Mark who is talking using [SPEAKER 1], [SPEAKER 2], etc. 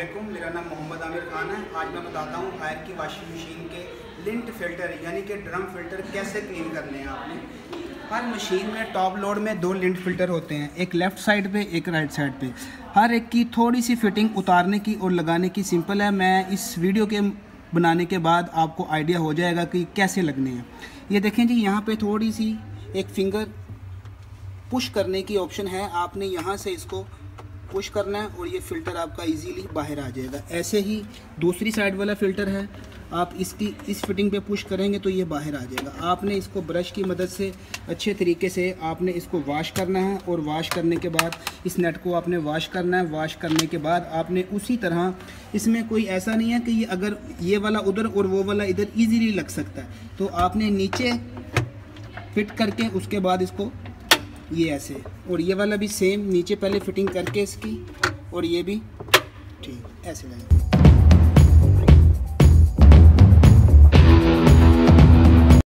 [SPEAKER 1] अल्लाम मेरा नाम मोहम्मद आमिर खान है। आज मैं बताता हूँ आयर की वाशिंग मशीन के लिंट फ़िल्टर, यानी कि ड्रम फ़िल्टर कैसे क्लीन करने हैं आपने। हर मशीन में टॉप लोड में दो लिंट फ़िल्टर होते हैं, एक लेफ़्ट साइड पे, एक राइट साइड पे। हर एक की थोड़ी सी फिटिंग उतारने की और लगाने की सिंपल है। मैं इस वीडियो के बनाने के बाद आपको आइडिया हो जाएगा कि कैसे लगने हैं। ये देखें जी, यहाँ पर थोड़ी सी एक फिंगर पुश करने की ऑप्शन है। आपने यहाँ से इसको पुश करना है और ये फ़िल्टर आपका इजीली बाहर आ जाएगा। ऐसे ही दूसरी साइड वाला फ़िल्टर है, आप इसकी, इस फिटिंग पे पुश करेंगे तो ये बाहर आ जाएगा। आपने इसको ब्रश की मदद से अच्छे तरीके से आपने इसको वाश करना है और वाश करने के बाद, इस नेट को आपने वाश करना है। वाश करने के बाद आपने उसी तरह, इसमें कोई ऐसा नहीं है कि ये अगर ये वाला उधर और वो वाला इधर ईजीली लग सकता है। तो आपने नीचे फिट करके उसके बाद इसको ये ऐसे और ये वाला भी सेम नीचे पहले फिटिंग करके इसकी, और ये भी ठीक, ऐसे लगेगा